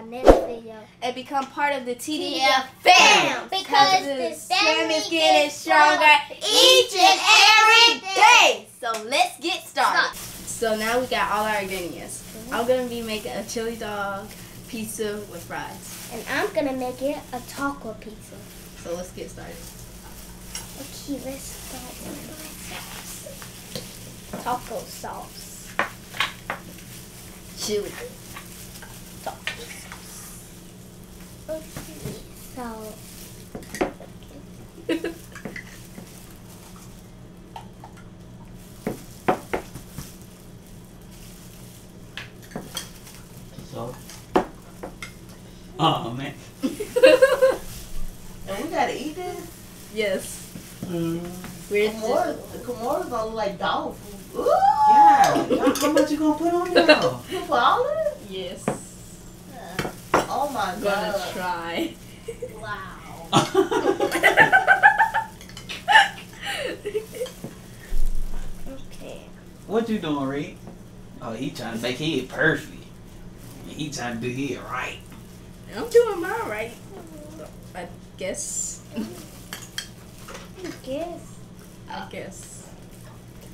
our next video. and become part of the TDF fam. Because the family is getting stronger each and every day. So let's get started. Start. So now we got all our ingredients. Mm-hmm. I'm gonna be making a chili dog pizza with fries. And I'm gonna make it a taco pizza. So let's get started. Okay, let's start with my sauce. Taco sauce. Chili. Taco sauce. Okay, so So. Oh man. And we gotta eat this. yes. Mm. We're Kimura, the gonna look like dog food. Ooh! Yeah. y'all, How much you gonna put on there? You put all of it? yes. Oh my I'm gonna god. try. Wow. okay. what you doing, Reed? Oh, he trying to make it perfect. He trying to do it right. I'm doing mine right. I guess. I guess. I guess.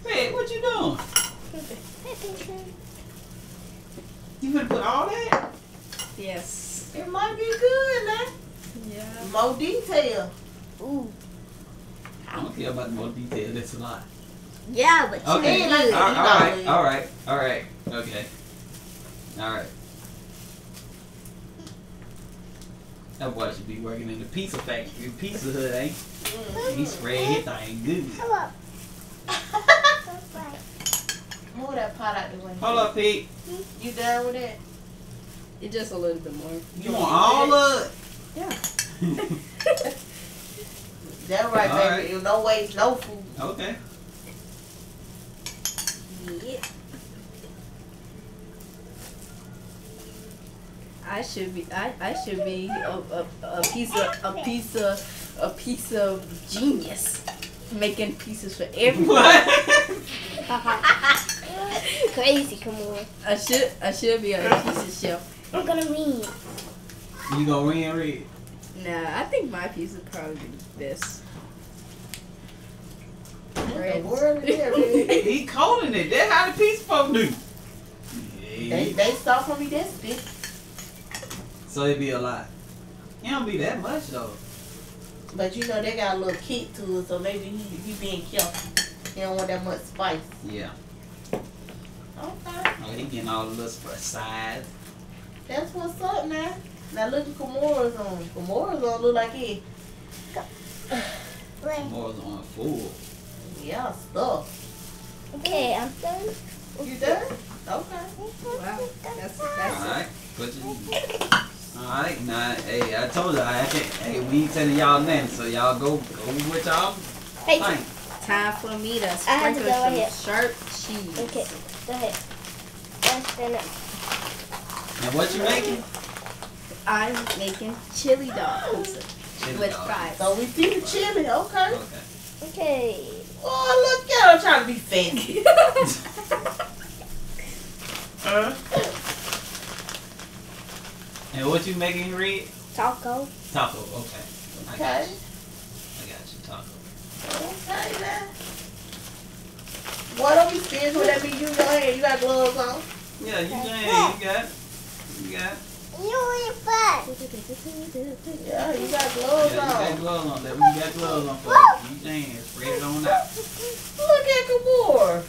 Hey, what you doing? You gonna put all that? Yes. It might be good now. Yeah. More detail. Ooh. I don't care about more detail. That's a lot. Yeah, but you Okay. ain't like good. All You right. know. All right. All right. Okay. All right. That boy should be working in the pizza factory, pizza hut, ain't he? Mm-hmm. He spread his thing good. Come up. Move that pot out the way. Hold up, Pete. You done with that? It's just a little bit more. You want all of it? Yeah. it? That right, All baby. You No waste, no food. Okay. Yeah. I should be. I, I should be a, a, a piece of a piece of a piece of genius, making pieces for everyone. Crazy, come on. I should I should be a piece of chef. I'm gonna read. You gonna win, Reed? Nah, I think my piece would probably be the best. What the world is that. He calling it. That's how the pizza folk do. They, Yeah. they start from me this big. So it be a lot. It don't be that much though. But you know, they got a little kick to it, so maybe he, he being careful. He don't want that much spice. Yeah. Okay. Oh, he getting all the little sp- sides. That's what's up now. Now look at Kimura's on. Kimura's on look like it. More on full. Yeah, stuff. Okay, I'm done. You done? Okay. Wow, that's All that's right. Put you. All right. Now, hey, I told you I can't. Hey, we ain't telling y'all nothing, so y'all go go with y'all Hey, thing. time for me to have to some ahead. sharp cheese. okay, go ahead. Let's spin it. And what you making? I'm making chili dog pizza Chili with dog. fries. So we see the chili. Okay. Okay. Okay. Oh, look at her trying to be fancy. Huh? And what you making, Reed? Taco. Taco. Okay. I got Okay. you. I got you. Taco. Okay, now. Boy, don't be scared when that be you your hand. You got gloves on. Yeah, you got it. You got it. You got. You eat fun. Yeah, you got gloves Yeah, you got gloves on. That we got gloves on for you. Use your. Spread it on out. Look at Kimura.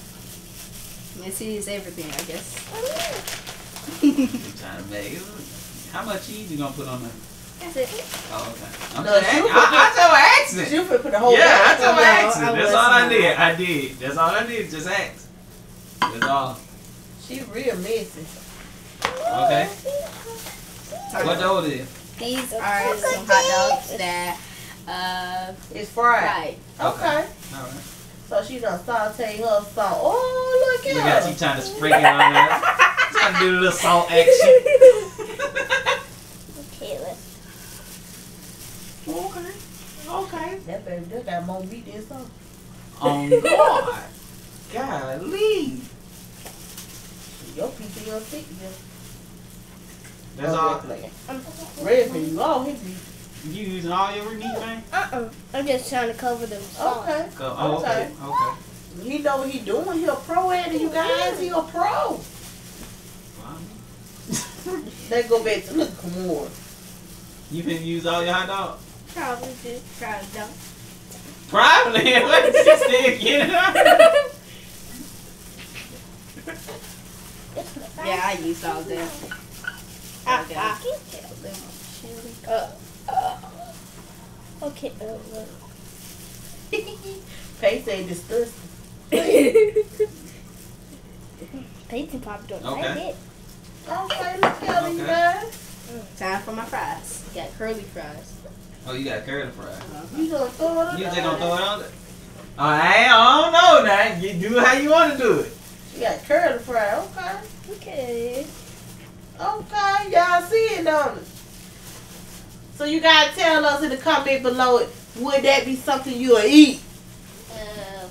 Messy is everything, I guess. Trying to make it. How much cheese you gonna put on there? That's it. Oh, okay. I'm No, just you asking. put I, I told accent. You finna put the whole Yeah, I told on there. accent. That's all I did. I did. That's all I did. Just ask. That's all. She real messy. Okay. What the order is? These are some hot dogs that uh It's fried. fried. Okay. All right. So she done saute her salt. Oh, look Look at at her. you trying to sprinkle on there. Trying to do a little salt action. Okay, let's. Okay. Okay. That baby, they got more meat than some. Oh, God. Golly. Your piece of your stick, yeah. That's all. Red for you, all his meat. You using all your meat, man? Uh-uh. I'm just trying to cover them sauce. Okay. Go. Oh, okay. Okay. He know what he doing. He a pro at it, you guys. He a pro. Let's go back to look more. You finna use all your hot dog? Probably do. Probably don't. Probably. What did you say again? Yeah, I used all them. Ah, Okay. ah. Uh, uh, okay. Uh, uh. Pay say disgusting. Peyton probably don't Okay. like it. Okay, look at you Okay. guys. Time for my fries. Got curly fries. oh, you got curly fries. You gonna throw it on You just there? gonna throw it on there? Oh, I, ain't- I don't know now. You do it how you want to do it. You got curly fry. Okay. Okay. Okay, y'all see it, don't? So you gotta tell us in the comment below, would that be something you'll eat? Uh,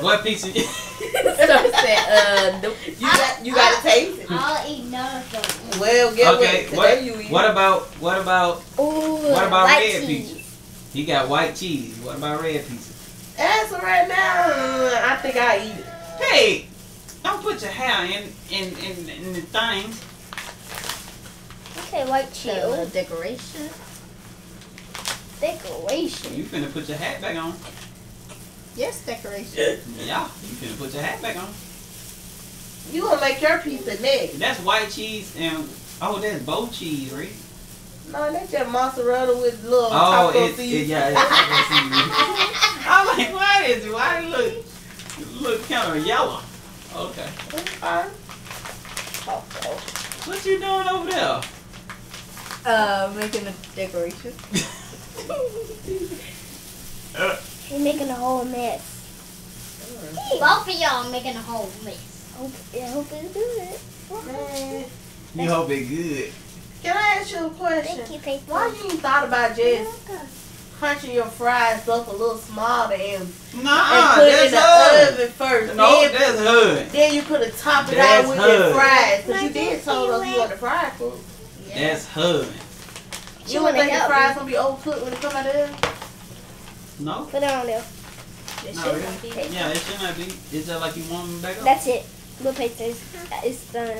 What piece of Start saying, uh, nope. You got you gotta taste it. I'll eat none of them. Well, get Okay, what? What, you eat. what about what about Ooh, what about white red cheese. peaches? He got white cheese. What about red pieces? Answer right now. I think I eat it. Hey, don't put your hair in in in, in the things. Okay, white Uh, cheese. decoration. Decoration. You finna put your hat back on. Yes, decoration. Yeah, you finna put your hat back on. You gonna make your piece of neck. That's white cheese and oh, that's bow cheese, right? No, that's just mozzarella with little Oh, taco it's it, seasoning. yeah, it's taco seasoning. I'm like, why is it? Why it look look kind of yellow? Okay, Okay. what you doing over there? Uh, making a decoration. Uh, You're making a whole mess. Both of y'all making a whole mess. Hope, I hope it's good. Man, you hope it good. Can I ask you a question? Thank you, Peyton. Why you ain't thought about just punching your fries up a little smaller and, and Nah, put it in that's the hood. oven first? No, then, that's hood. then you could have topped it That's out with hood. your fries. Because you did told us you want the fried food. That's hood. You don't wanna think the help fries gonna be overcooked when it come out of there? No, Put it on there. It No, really? be. yeah, it should not be. It's just like you want them back up. That's it. Look, Peyton, it's, it's done.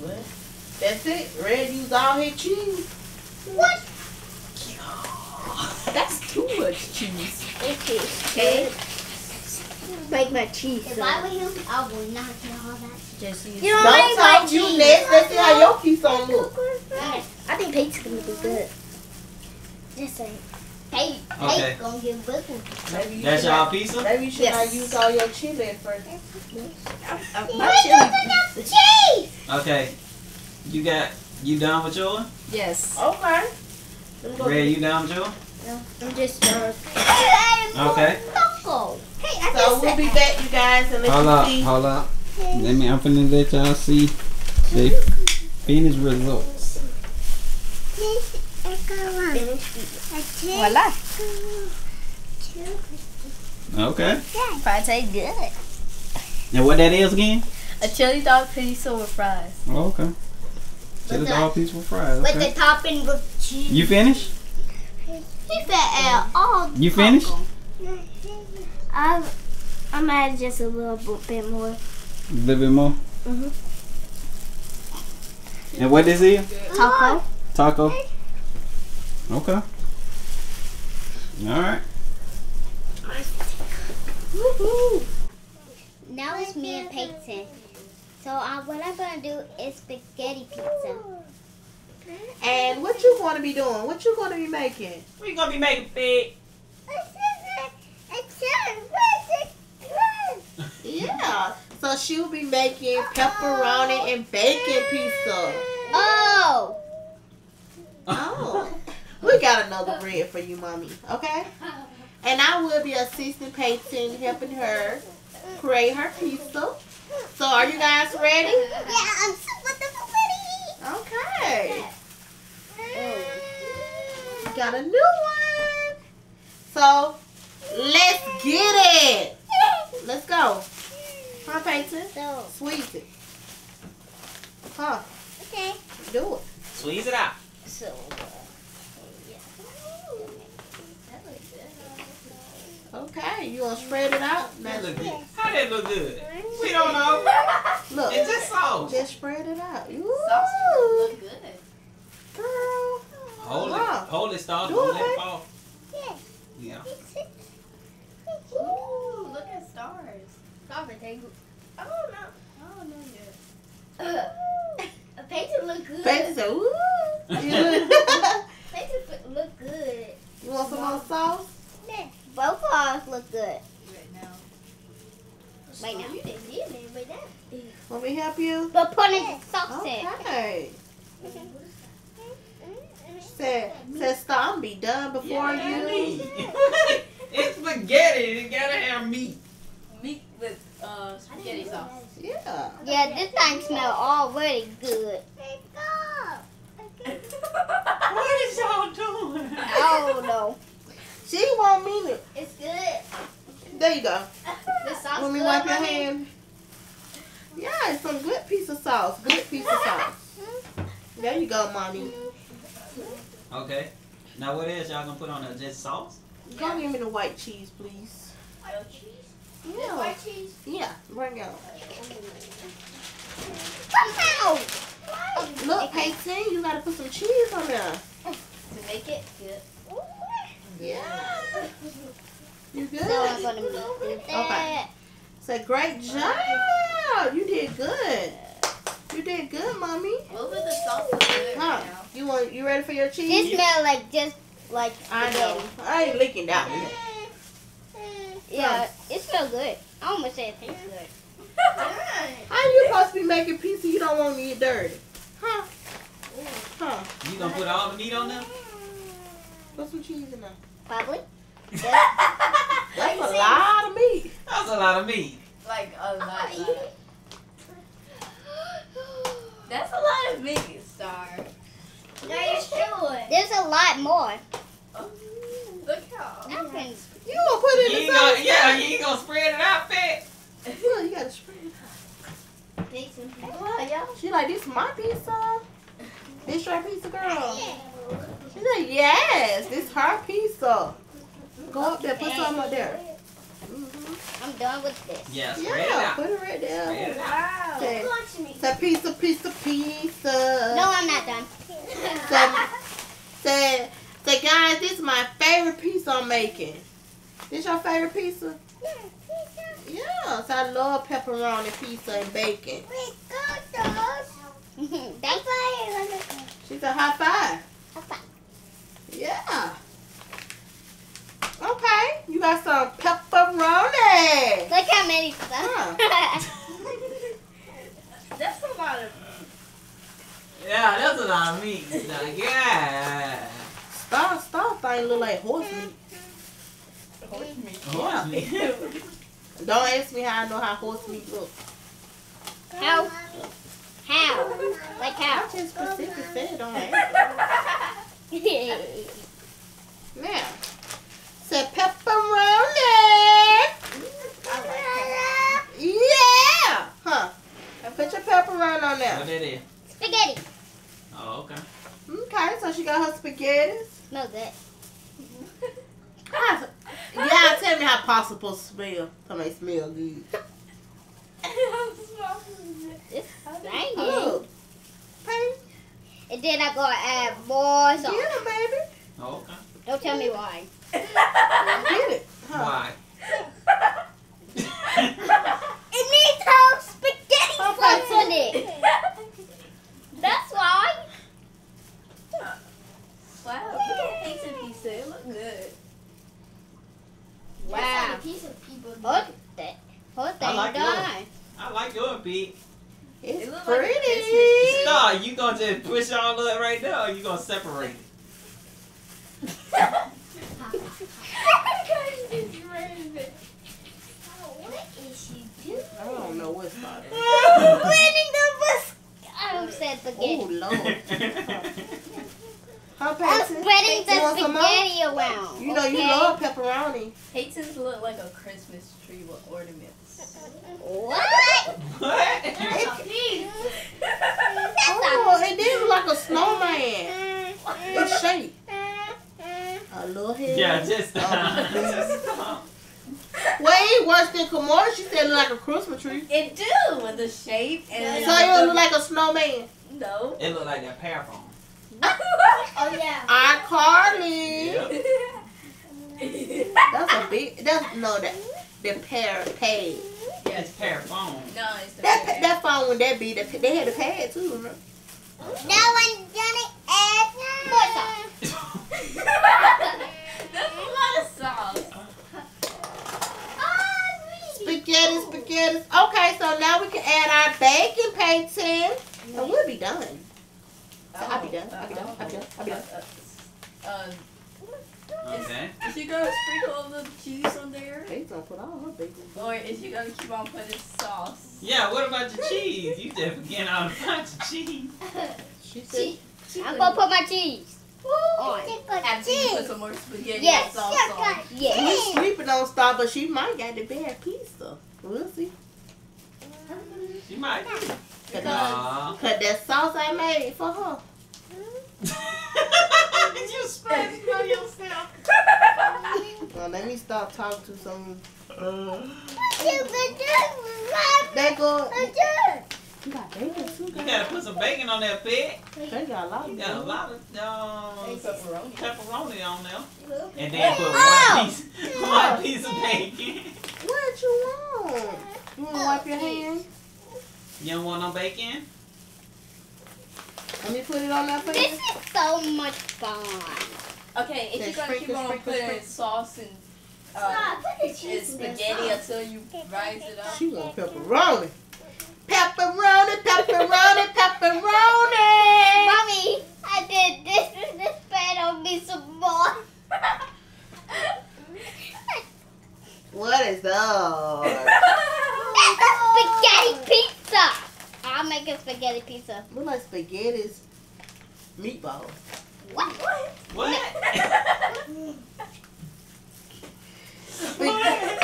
What? That's it. Red used all his cheese. What? That's too much cheese. Okay. Okay. Make my cheese. If I were him, I would not do all that. Just use. You don't Don't talk you cheese. next. Let's see how your piece on look. I think Peyton's gonna be good. Just say. Hey, Okay. hey, gonna get booking. Maybe you That's should y'all pizza? Maybe you should Yes. not use all your chili at first. Uh, my chili. Cheese! Okay. You got you done with yours? Yes. Okay. Let me go- Red, you down, with yours? I'm just done. Okay. Hey, I So we'll be back, you guys, and let Hold you up, see. hold up. Let me. I'm finna let y'all see the finished results. Voila. Okay. Fries taste good. And what that is again? A chili dog pizza with fries. Oh, okay. Chili the- piece with fries. with the topping with cheese. You finished? He said uh, all You finished? taco. I'm, I'm add just a little bit- bit more. A little bit more. Mhm. And what is it? Taco. Taco. Okay. All right. Now it's me and Peyton. So uh, what I'm gonna do is spaghetti pizza. And what you going to be doing? What you going to be making? We gonna be making big. Yeah. So she'll be making pepperoni and bacon pizza. Oh! Oh. We got another bread for you, mommy. Okay? And I will be assisting Peyton, helping her create her pizza. So are you guys ready? Yeah, I'm super duper ready. Okay. Oh, we got a new one. So let's get it. Let's go. Huh, Peyton? So, Squeeze it. Huh? okay. Do it. Squeeze it out. So, uh, Okay, you gonna spread it out? That look good. How that look good? We don't know. look, It's just sauce. just spread it out. Sausage Ooh, look good. girl. Hold Wow. it. Hold it, Star. Do Don't it, let it fall. yeah. Yeah. Ooh, look at stars. Stop it, Tangle. Oh no. Oh no, yeah. A Peyton look good. Peyton said, ooh. You Peyton f- look good. you want some more sauce? Both of ours look good. Right now. Right now. You didn't get it right now. Want me help you? But put in the sauce in. Okay. Said, said stop be done before Yeah, you. meat. it's spaghetti. It gotta have meat. Meat with uh, spaghetti sauce. Yeah. Yeah, this thing smell already good. What is y'all doing? Oh no. She won't mean it. It's good. There you go. The sauce Let me wipe your mommy? hand. Yeah, it's some good piece of sauce. Good piece of sauce. There you go, mommy. Okay. Now what else y'all gonna put on there? Just sauce? Go give me the white cheese, please. White cheese. This Yeah. white cheese. Yeah, bring it on. Somehow. Look, Peyton, you gotta put some cheese on there. To make it good. Yeah. You good? So I'm gonna do that. Say great job. You did good. You did good, mommy. What would the sauce Huh? You want? You ready for your This cheese? smell like just like I spaghetti. know. I ain't leaking that one. Yeah, it smells good. I almost said it tastes good. How you supposed to be making pizza? You don't want to get dirty, huh? Huh? You gonna put all the meat on there? Put some cheese in there. Probably. That's a lot of meat. That's a lot of meat. Like a lot. lot. That's a lot of meat, Star. No, you sure? There's a lot more. Oh, look how. I can You gonna put it in the gonna, sauce? yeah, you ain't gonna spread it out, fat. Yeah, you gotta spread it. Take some What, y'all? She like this my pizza. This your pizza, girl. She like, yes. This her pizza. Go up there. Put some up there. hmm I'm done with this. Yeah, spread it Yeah, out. put it right Spread there. it out. Wow. Okay. Punch me. Say pizza, pizza, pizza. No, I'm not done. Say, say, say, guys, this is my favorite pizza I'm making. This your favorite pizza? Yeah, so I love pepperoni pizza and bacon. Thanks. She said high five. High five. Yeah. Okay, you got some pepperoni. Look how many stuff. That's a lot of. Yeah, that's a lot of meat. Like, yeah. Star, star thing look like horse meat. Horse meat. Horse meat. Don't ask me how I know how horse meat look. how? How? Like how? I just specific said don't ask. Now, say pepperoni. Yeah. Huh. Now put your pepperoni on What there. that is? Spaghetti. Oh, okay. Okay, so she got her spaghetti. Smell good. Yeah, tell me how pasta supposed to smell. Tell me smell good. It's oh, banging. Look. And then I gotta add more Get sauce. it, baby. Oh, okay. Don't tell me why. I get it. Huh. Why? It needs some spaghetti sauce in it. That's why. Wow, look at pizza pizza. It look good. That's Wow. how the piece of people do. Whole thing. Whole thing I like done. I like your pig. It's It look like a pretty. Christmas Star, you gonna just push all of it right now, or you gonna separate it? What is she doing? I don't know what's about it. The bus. I said Oh, spaghetti. Lord. Huh, I'm Peyton? spreading the You want some spaghetti around. You know you love pepperoni. Peyton's look like a Christmas tree with ornaments. What? What? Oh, it did look like a snowman. Mm, it's mm. shaped. A little head. yeah, just Oh, stop. Way worse than Kamora. She said it look like a Christmas tree. It do with the shape and So it look like a snowman. no. It look like that paraphone. Oh yeah. Our Carly. Yep. That's a big. That's no that the pair pad. It's paraphone. No, it's the That bad. that phone when that be the they had a pad too. Remember? That one, Johnny, and more sauce. That's a lot of sauce. Spaghetti, spaghetti. Okay, so now we can add our bacon painting, and we'll be done. I'll be done. I'll be done. I'll be done. I'll be done. Uh, Okay. is she gonna sprinkle a little cheese on there? They gonna put all her bacon. Or is she gonna keep on putting sauce? Yeah, what about your cheese? You just forgetting all the bunch of cheese. She said. I'm gonna put my cheese on. After you put some more spaghetti Yes. sauce on. Yeah. We sleeping on Star, but she might got the bad pizza. We'll see. You might. Cause, that- Cause that sauce I made for her. you spread it on yourself. Well, let me stop talking to some. Uh, You they go. Can You got bacon too. You gotta put some bacon on that pig. They got a lot of. You got a lot of uh, Pepperoni. pepperoni on there. And then put Oh! one piece, one piece of bacon. What you want? You wanna wipe your hands? You don't want no bacon? Let me put it on that for This is so much fun. Okay, if Okay, you're gonna keep sprinkle, on sprinkle, putting sprinkle. sauce and uh, and spaghetti until you rise it up. She want pepperoni. Pepperoni, pepperoni, pepperoni. Mommy, I did this and this spread on me some more. What is that? That's spaghetti pizza. I'll make a spaghetti pizza. Look like spaghetti's meatballs. What? What? What?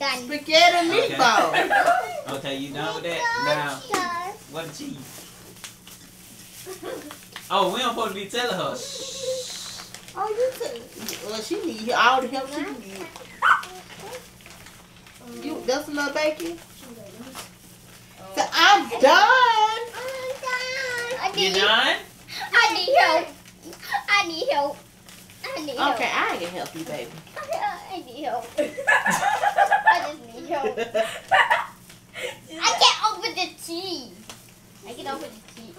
Done. Spaghetti meatballs. okay, you done with that? Now, what the cheese? Oh, we don't supposed to be telling her. Shh. Oh, you t- well, she need all the help she can get. You, that's enough bacon. So I'm done. I You need, done? I need help. I need help. I need help. Okay, I ain't gonna help you, baby. I need help. I just. I can't open the cheese. I can open the cheese.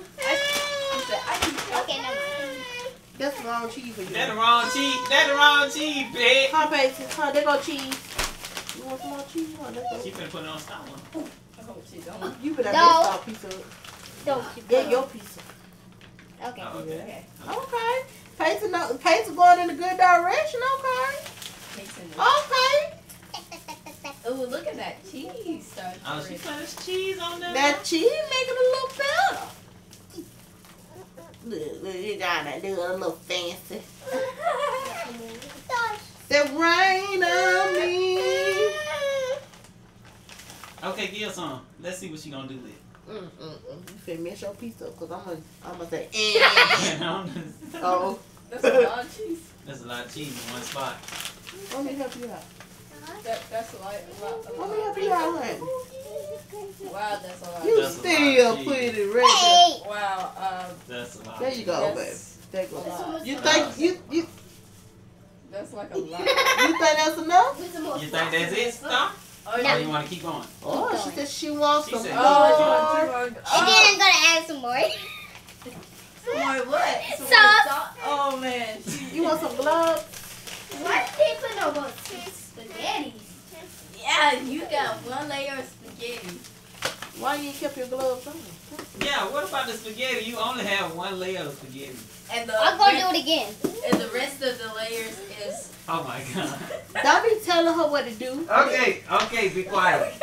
Okay, never mind. That's the wrong cheese for you. That the wrong cheese. That the wrong cheese, bitch. Huh, baby? Huh, there go cheese. You want some more cheese? Huh, there She go. finna put it on stop one. I hope she don't. You better No. have this piece of Don't you Yeah, your piece. Okay. Oh, okay. Okay. Pace is no, pace is going in a good direction. Okay. Tasting it. Okay. Ooh, look at that cheese starts. Oh, she put this cheese on there. That cheese make it a little better. Look, look, you got that do it a little fancy. The rain on me. Okay, give her some. Let's see what she gonna do with it. Mm, mm, mm. You finna mess your piece up because I'm gonna, I'm gonna say, eh. oh, That's a lot of cheese. That's a lot of cheese in one spot. let me help you out. That, that's a lot. A lot, a Let me lot. help you out, honey. Wow, that's a lot. You That's still of cheese. pretty ready. Wow. Um, That's a lot. There you go, baby. that's, There you a go. lot. You think you you That's like a lot. you think that's enough? You think that's it, stop? Oh, Or yeah. you wanna keep going? Oh, she said she wants She some said- Oh, more. you want And then I'm gonna add some more. Some more what? Some Sauce. more sauce? Oh man. You want some gloves? Why did they put no more spaghetti? Yeah, you got one layer of spaghetti. Why you ain't kept your gloves on? Yeah, what about the spaghetti? You only have one layer of spaghetti. And the I'm gonna do it again. and the rest of the layers is Oh my god. Don't be telling her what to do. Okay, okay, be quiet.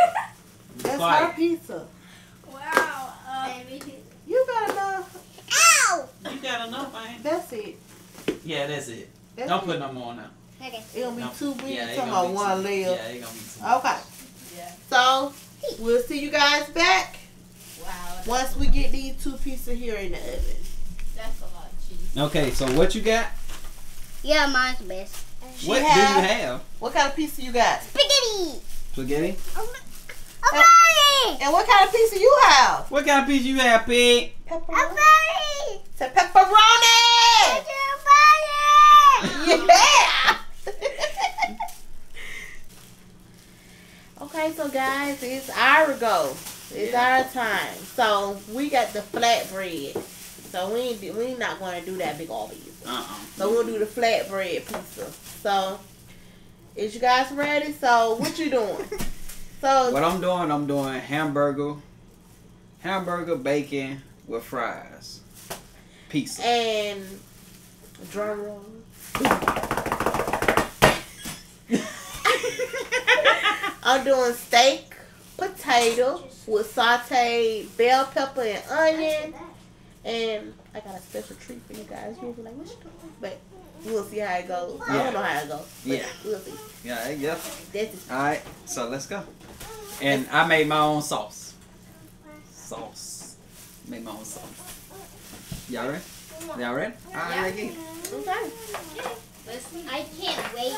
Be That's her pizza. wow. Uh, You better know. Ow! You gotta thing? That's it. Yeah, that's it. That's Don't it. put no more now. Okay. It gonna be No. too big Yeah, to it about one too- layer. Yeah, it gonna be too. Okay. Yeah. So we'll see you guys back Wow. once we get these two pieces here in the oven. That's a lot of cheese. Okay, so what you got? Yeah, mine's best. She what have- do you have? What kind of pizza you got? Spaghetti. Spaghetti. Alright. And what kind of pizza you have? What kind of pizza you have, pig? Pepperoni. Alright. Say pepperoni. Yeah. Okay, so guys, it's our go. It's Yeah. our time. So we got the flatbread. So we ain't, we not gonna do that big old pizza. Uh uh So we'll do the flatbread pizza. So is you guys ready? So what you doing? So What I'm doing, I'm doing hamburger, hamburger bacon with fries, pizza. and drum roll. I'm doing steak, potato with sauteed bell pepper and onion. And I got a special treat for you guys. You'll be like, what you doing? But we'll see how it goes. I don't know how it goes. but Yeah. We'll see. Yeah, yeah. That's it. All right, so let's go. And I made my own sauce. Sauce. Made my own sauce. Y'all ready? Y'all ready? All right, ready. Okay. I can't wait.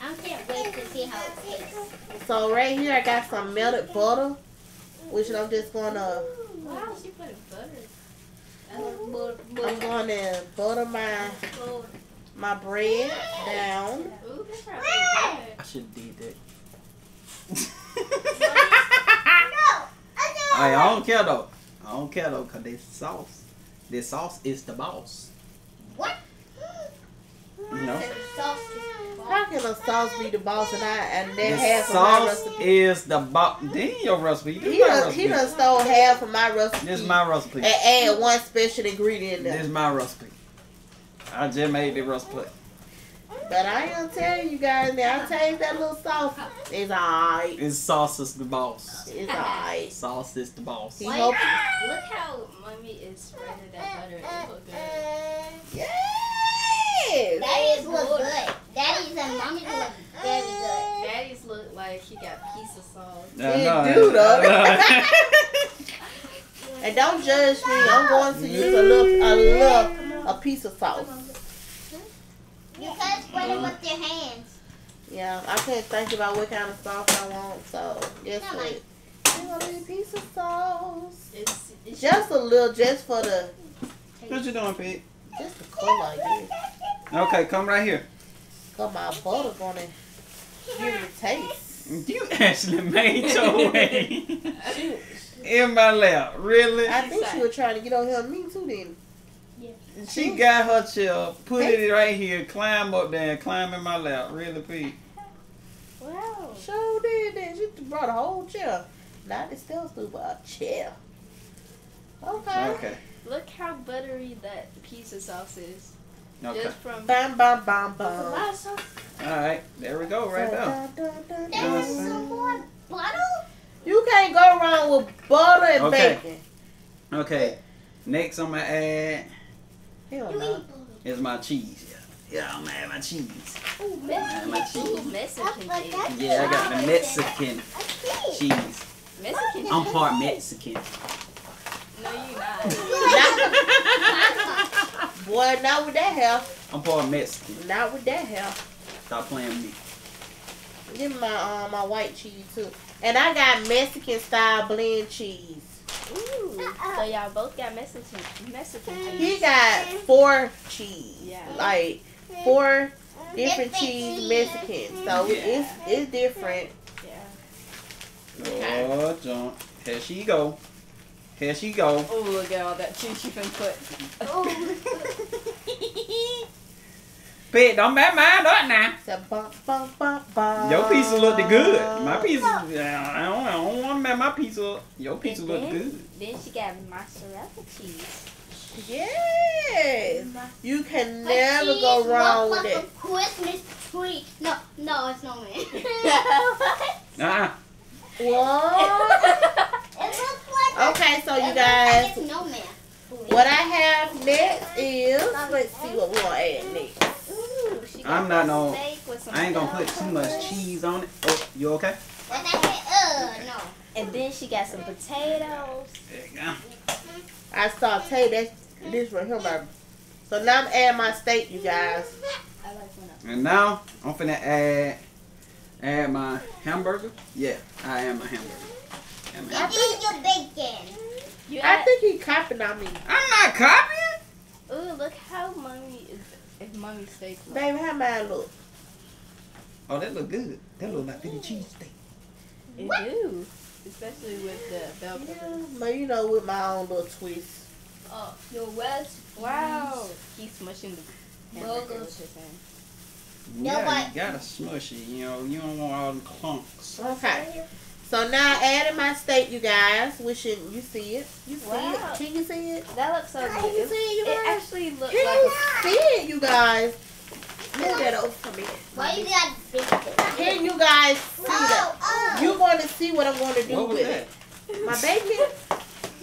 I can't wait to see how it tastes. So right here I got some melted butter, which I'm just gonna Wow, she put butter. I'm gonna butter my my bread down. Ooh, that's probably good. I should did that. No. I, I don't care though. I don't care though, cause this sauce, this sauce is the boss. What? You know, Sauce How can a sauce be the boss and I and the then half of my sauce recipe? is the boss. Then your recipe. This He my done, recipe. he done stole half of my recipe This is my recipe. and add one special ingredient This there. is my recipe. I just made the recipe. But I ain't gonna you guys that I taste that little sauce. It's alright. It's sauce is the boss. It's alright. Sauce is the boss. He Why- hope Look how mommy is spreading that butter. It look good. Yes. Daddy's look good. Daddy's and mommy's look very good. Daddy's look like he got piece of sauce. I He know, do, though. I And don't judge me. I'm going to use a little a little a piece of sauce. Because spread it with your hands. Yeah, I can't think about what kind of sauce I want, so guess Come what? I'm gonna a piece of sauce. It's, it's Just a little, just for the, what you doing, Pete? Just the color, I guess. Okay, come right here. Cause my butter gonna give it a taste. You actually made your way in my lap. Really? I think she was trying to get on here with me too. Then She got her chair, put it right here, climb up there, and climb in my lap. Really, Pete? wow. sure did. Then she brought a whole chair. Not the still stool, but a chair. Okay. Okay. Look how buttery that piece of sauce is. Okay. Just from Bam, bam, bam, bam. lot of sauce. All right. There we go. Right there. Da, da, da, da, There's some more butter. You can't go wrong with butter and Okay. bacon. Okay. Next, I'm gonna add Hell You no. is my cheese. Yeah, yeah I'm gonna add my cheese. Ooh, Add my Mexican. Ooh, cheese. Mexican. I cake. forgot. Yeah, I got the Mexican I see. cheese. Mexican. I'm part Mexican. No, you not. Boy, not with that hair. I'm part Mexican. Not with that hair. Stop playing with me. Give me my um my white cheese too. And I got Mexican style blend cheese. Ooh. So y'all both got Mexican. Mexican mm-hmm. cheese. He got four cheese. Yeah. Like mm-hmm. four mm-hmm. different Different cheese cheese. Mexican. So Yeah. it's it's different. Yeah. Oh, John. Here she go. Here she go. Oh, look at all that cheese you can put. Oh. Pete, don't bet mine up now. So bum, bum, bum, bum. Your pizza looked good. My pizza, I don't, I don't want to mess my pizza up. Your pizza looked good. Then she got mozzarella cheese. Yes. You can My never go wrong with like it. a Christmas tree. No, no, it's not me. Uh-uh. What? It looks like Okay, so you guys, like what I have next is let's see what we want to add next. Ooh, I'm not no- steak with some I ain't gonna put too much cheese on it. Oh, you okay? And I said, uh, no. And then she got some potatoes. There you go. I saute that this for hamburger. So now I'm adding my steak, you guys. I like when And now I'm finna add add my hamburger. Yeah, I am a hamburger. Am I- You did your bacon. You I think he copied on me. I'm not copying. ooh, look how mommy is. If mommy steak. look. Baby, how mine look? Oh, that look good. That look like Philly cheesesteak. It do. Especially with the bell pepper. But you know, with my own little twist. Oh, Your West. wow. He's smushing the hamburger Burgers. with his hand. No, yeah, but- you gotta smush it. You know, you don't want all the clunks. Okay. So now I added my steak, you guys. Wishing you see it. You see Wow. it? Can you see it? That looks so Can good. you see it, you it guys? actually looks Can like you a see it, you guys? Move that over for me. Why you got bacon? Can you guys see oh, that? Oh, oh. You're going to see what I'm going to do What with that? it. My bacon.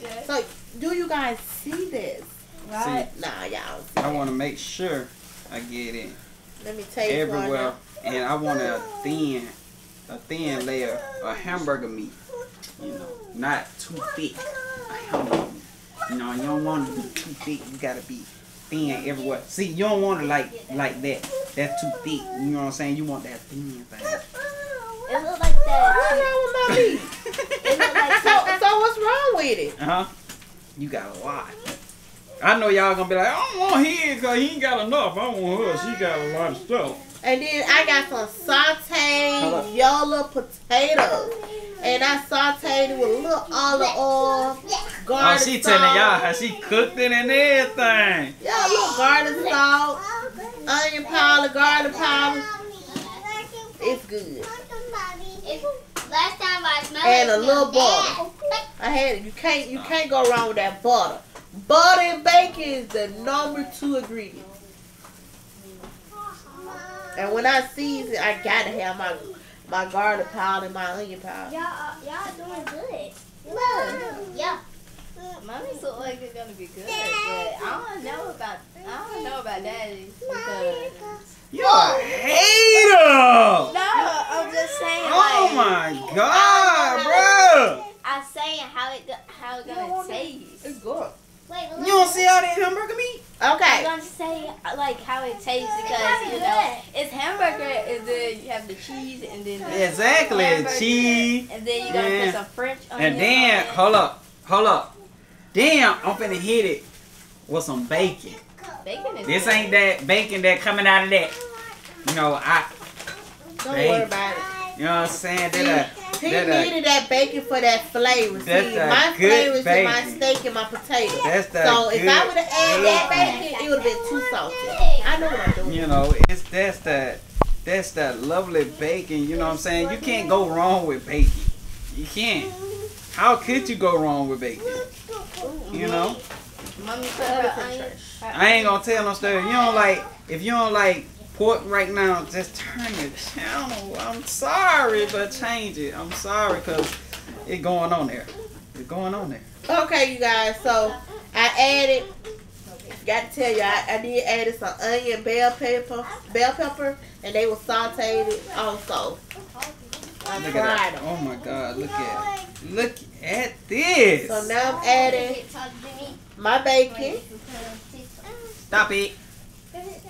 Yeah. So, do you guys see this? Right. Nah, y'all I want to make sure I get it Let me taste one everywhere, and I want a thin, a thin layer of hamburger meat. You know, not too thick. A hamburger meat. You know, you don't want it to be too thick. You gotta be thin everywhere. See, you don't want it like like that. That's too thick. You know what I'm saying? You want that thin thing. It looked like that. What's wrong with my meat? It looked like So, so what's wrong with it? Uh huh. You got a lot. I know y'all gonna be like, I don't want his because he ain't got enough. I want her. She got a lot of stuff. And then I got some sauteed yellow potatoes. And I sauteed it with a little olive oil, garlic Oh, she salt. telling y'all how she cooked it and everything. Yeah, a little garlic salt, onion powder, garlic powder. It's good. Last time I smelled And a little butter. I had it. You can't you can't go wrong with that butter. Butter and bacon is the number two ingredient. And when I season, I gotta have my my garlic powder and my onion powder. Y'all, uh, y'all doing good. Yeah. Mommy's look like it's gonna be good, but I don't know about I don't know about daddy because You a hater! no, I'm just saying Oh like my oh, god, oh, oh, bro! I'm saying how it how it gonna taste. It's good. Wait, You don't see all that hamburger meat? I'm gonna say uh, like how it tastes because you know it's hamburger and then you have the cheese and then the Exactly, cheese. and then you gotta Yeah. put some French on And it. then, hold up, hold up. Damn, I'm finna hit it with some bacon. bacon is This good. ain't that bacon that coming out of that. You know, I, Don't Bacon. worry about it. you know what I'm saying? That, He that, that, needed that bacon for that flavor. See, my good flavor is in my steak and my potato. that's that So if I would have added that bacon, it would have been too salty. I know what I'm doing. You know, it's that's that that's that lovely bacon, you know what I'm saying? You can't go wrong with bacon. You can't. How could you go wrong with bacon? You know? Mommy put her onion. I ain't gonna tell no story. You don't like if you don't like pork right now, just turn your channel. I'm sorry, but change it. I'm sorry because it going on there. It's going on there. Okay, you guys. So I added. Got to tell you, I, I did add some onion, bell pepper, bell pepper, and they were sauteed also. I Look fried at that. them. Oh my God! Look at it. Look at this. So now I'm adding my bacon. Stop it.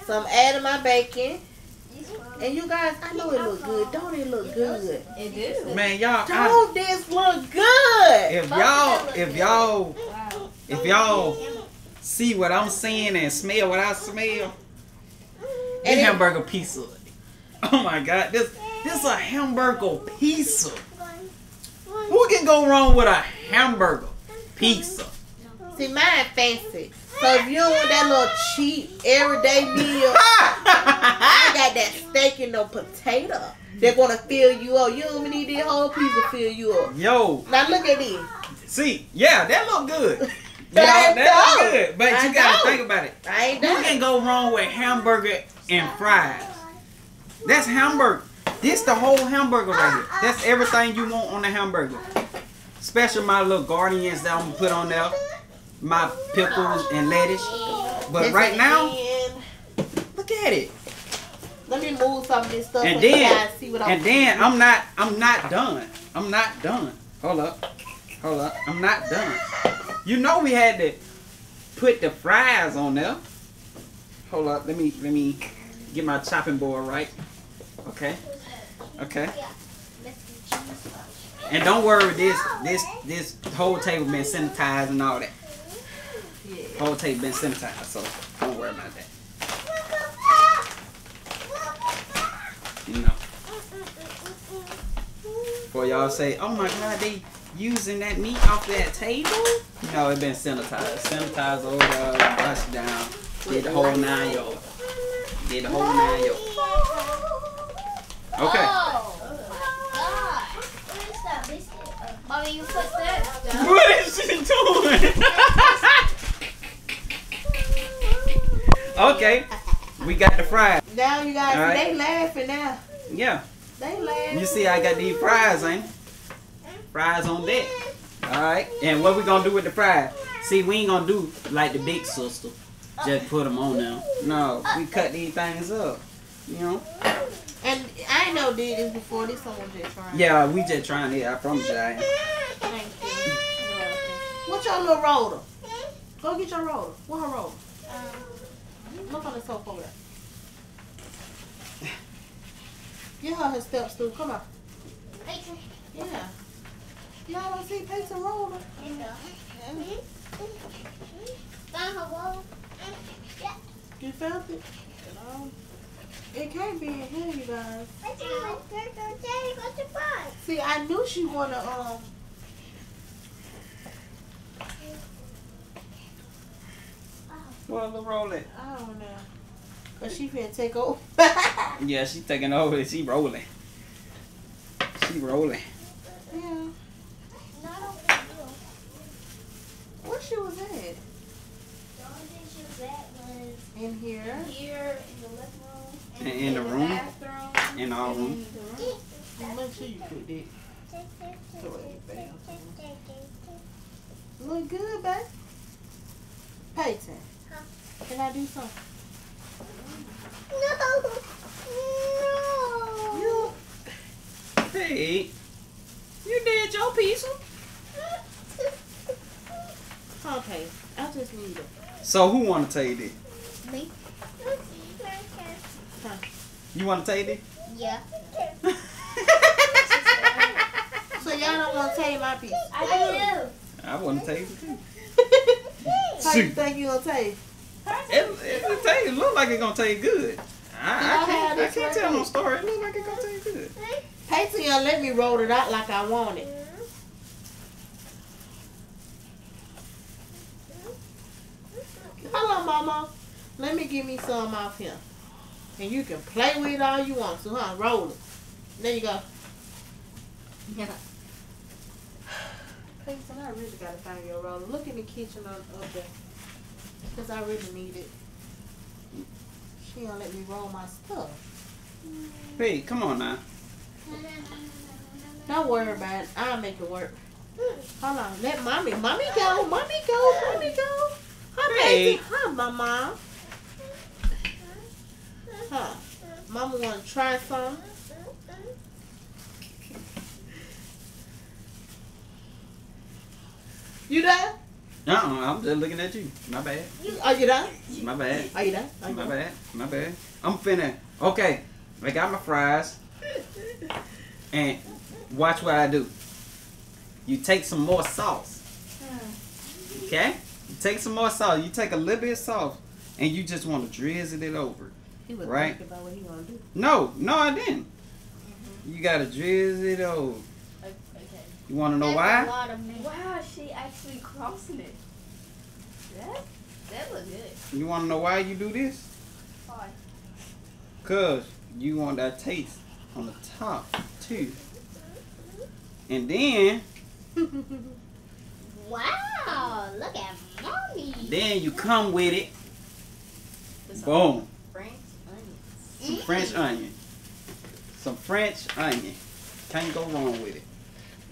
So I'm adding my bacon. And you guys, I know it look good. Don't it look good? It do. Man, y'all. Don't this look good? if y'all, if y'all, if y'all see what I'm seeing and smell what I smell, this And it- hamburger pizza. Oh my God, this this a hamburger pizza. Who can go wrong with a hamburger pizza? See, mine fancy. So if you don't want that little cheap everyday meal, I got that steak and no potato. They're gonna fill you up. You don't even need this whole piece to fill you up. Yo, Now look at this. see, yeah, that look good. You know, I that look good. But I you gotta know. think about it. I ain't done. can go wrong with hamburger and fries? That's hamburger. This the whole hamburger right here. That's everything you want on the hamburger. Special my little guardians that I'm gonna put on there. My pickles and lettuce. But right now, look at it. let me move some of this stuff And then- what I'm And then I'm not I'm not done. I'm not done. Hold up. Hold up. I'm not done. You know we had to put the fries on there. Hold up. Let me let me get my chopping board right. Okay. Okay. And don't worry, this this this whole table been sanitized and all that. Whole table been sanitized, so don't worry about that. You know. Before y'all say, oh my god, they using that meat off that table? No, it been sanitized. Sanitized over washed down, did the whole nine yards. Did the whole nine yards. Okay. Oh, my God. What is that biscuit? Mommy, you put that. What is she doing? okay, we got the fries. Now you guys, All right. they laughing now. Yeah, They laughing. you see, I got these fries, ain't? Fries on deck. All right, and what we gonna do with the fries? See, we ain't gonna do like the big sister. Just put them on there. No, we cut these things up. You know? And I ain't never did this before. This someone just trying. Yeah, we just trying it. I promise you. I ain't. Thank you. What's your little roller? Go get your roller. What her roller? Um, Look on the sofa over there. Get her her steps stool. Come on. Yeah. Y'all don't see Peyton roller. Found her wall. You found it? No. It can't be in here, you guys. See, I knew she wanna um. Well, the roll it. I don't know. Cause she finna take over. Yeah, she taking over. She rolling. She rolling. yeah. Not over. Where she was at? The only thing she was at was in here. Here in the living room. In- in the room? bathroom. In our room. in. Make sure you put that. It in the. Look good, babe. Peyton. Can I do something? No! No! You. Hey, you did your piece. Okay. I just need it. So who want to take it? Me? You want to take it? Yeah. So y'all don't want to take my piece. I do. I want to take it too. How you think you gonna take? It, it, it, taste- it look like it gonna taste good. I, I can't, I can't tell no story. It look like it gonna taste good. Peyton, y'all let me roll it out like I want it. Hello, Mama. Let me give me some off here. And you can play with it all you want to, huh? Roll it. There you go. Yeah. Peyton, I really gotta find your roller. Look in the kitchen on up there. Because I really need it. She don't let me roll my stuff. Hey, come on now. Don't worry about it. I'll make it work. Hold on. Let mommy. Mommy go. Mommy go. Mommy go. Hi, Hey. baby. Hi, mama. Huh. Mama want to try some? You done? Uh-uh, I'm just looking at you. My bad. Are you done? My bad. Are you done? Are you My done? bad. My bad. I'm finna. Okay, I got my fries. And watch what I do. You take some more sauce. Okay? You take some more sauce. You take a little bit of sauce and you just want to drizzle it over. He was Right. thinking about what he want to do. No, no, I didn't. You gotta drizzle it over. Okay. You wanna know A why? lot of men. Wow, she actually crossing it. That that look good. You wanna know why you do this? Why? Cause you want that taste on the top too. And then, Wow, look at mommy. then you come with it. With some Boom. French onions. Some French mm. onion. Some French onion. Can't go wrong with it.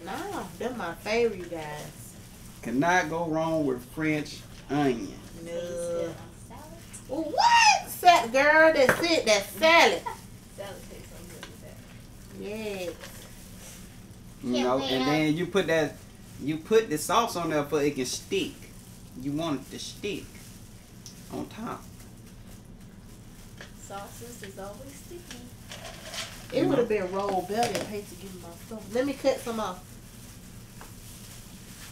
Nah, they're my favorite, guys. Cannot go wrong with French onion. No. What? Sa- girl, that's it. That's salad. Salad tastes so good with that. Yes. You Yeah, know, and have- then you put that, you put the sauce on there for it can stick. You want it to stick on top. Sauces is always sticky. It would have been rolled better if I hate to give me my stuff. Let me cut some off.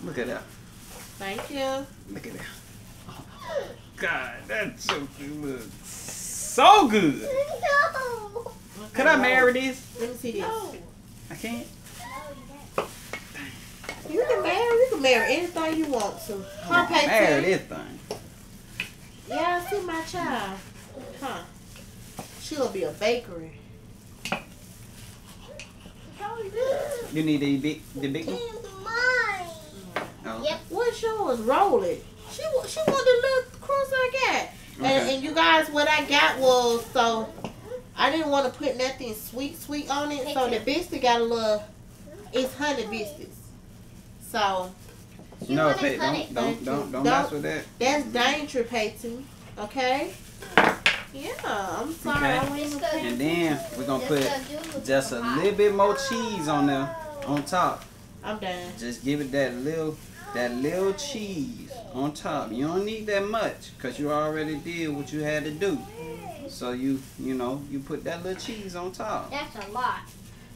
Look at that. Thank you. Look at that. Oh, God, that's so good. So good. No. Could I marry this? Let me see this. I can't. You can marry. You can marry anything you want to. Her Marry pay this thing. Yeah, I see my child. Huh. She'll be a bakery. You need the big, the big one. Mine. Oh. Yep. What's yours? Roll it. She she wanted the little cross I got. And, Okay. and you guys, what I got was so I didn't want to put nothing sweet sweet on it. So the biscuit got a little. It's honey biscuits. So You No, wanna Peyton, cut don't, don't, don't, don't Don't- mess with that. that's danger, Peyton. Okay. Yeah, I'm sorry. Okay. I went And then we're gonna put Just just a little bit more cheese on there, on top. I'm done. Just give it that little, that little cheese on top. You don't need that much, cause you already did what you had to do. So you, you know, you put that little cheese on top. That's a lot.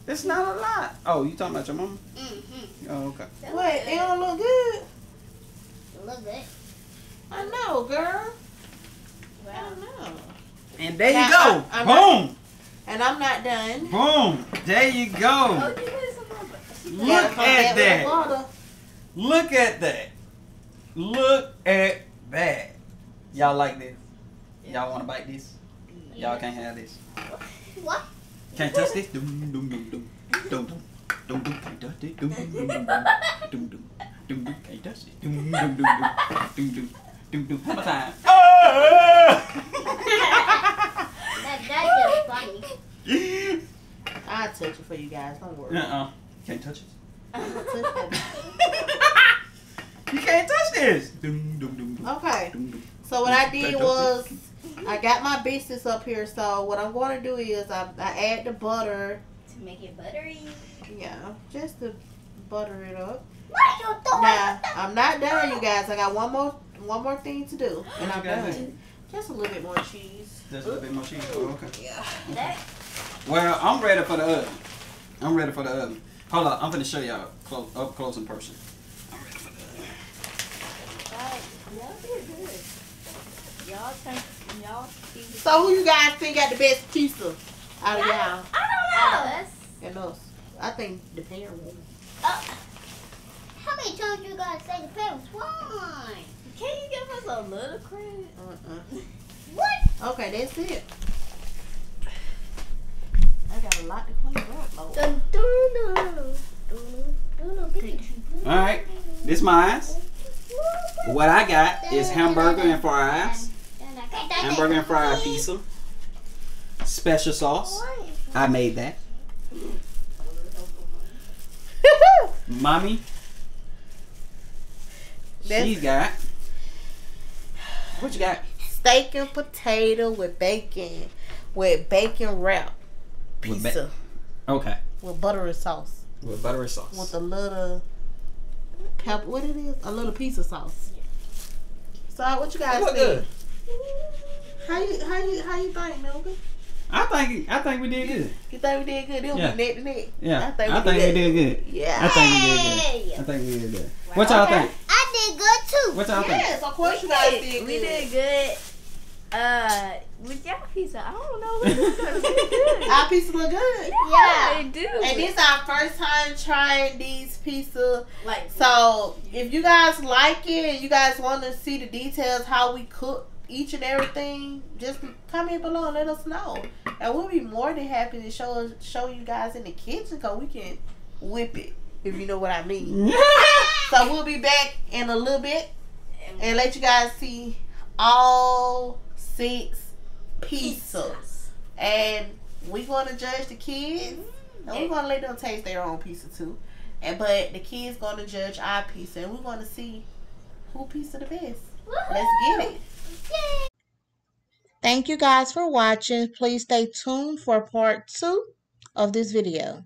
It's not a lot. Oh, you talking about your mama? Mm-hmm. Oh, okay. What? It don't look good. A little bit. I know, girl. I Wow. know. And there Now, you go. I- I'm Boom. And I'm not done. Boom. There you Oh, go. you need some more. Look at back with that. Water. Look at that. Look at that. Y'all like this? Y'all want to bite this? Y'all can't have this. What? Can't touch this. Dum dum dum dum dum dum dum dum. Can't touch it. Dum dum dum dum dum dum dum dum. Can't touch it. Dum dum dum dum dum dum dum dum. Hammer time. That, that's just funny. I'll touch it for you guys. Don't worry. Uh-uh. Can't touch it. I'm gonna touch that. You can't touch this. Okay. dum, dum. So what I did was I got my biscuits up here. So what I'm going to do is I, I add the butter. To make it buttery. Yeah, just to butter it up. What are you doing? Now I'm not done, you guys. I got one more one more thing to do, and I'm What you gotta done. Just a little bit more cheese. Just a little bit more cheese. Oh, okay. Yeah. That, Well, I'm ready for the oven. I'm ready for the oven. Hold up, I'm gonna show y'all close, up close in person. I'm ready for the oven. Y'all did good. Y'all turn, y'all So who you guys think got the best pizza out of y'all I don't know. and us? I think the parent one. Uh, how many times you gotta say the parents? One. Can you give us a little credit? Uh-uh. What? Okay, that's it. I got a lot to clean up, Lord. Dun, dun, dun, dun. All right, this mine. What I got is hamburger and fries, hamburger and fried pizza, special sauce. I made that. Mommy, That's- she got. What you got? Steak and potato with bacon, with bacon wrap With ba- pizza Okay, with butter and sauce. with buttery sauce. with a little pep. What it is? A little pizza sauce. So uh, what you guys Look think? good. How you how you how you think, Milton? I think I think we did good. You think we did good? It'll Yeah. be neck to neck. Yeah, I think I we think we did good. Yeah. I think we did good. I think we did good. What y'all Okay. think? I did good too. What y'all think? Yes, of course you guys did We good. did good. Uh, with y'all pizza, I don't know who did good. Our pizza look good. yeah, they do. And this is our first time trying these pizza. like So if you guys like it and you guys want to see the details how we cook each and everything, just comment below and let us know. And we'll be more than happy to show us show you guys in the kitchen because we can whip it if you know what I mean. So we'll be back in a little bit and let you guys see all six pizzas. And we're gonna judge the kids and we're gonna let them taste their own pizza too. And but the kids gonna judge our pizza, and we're gonna see who pizza the best. Let's get it. Thank you guys for watching. Please stay tuned for part two of this video.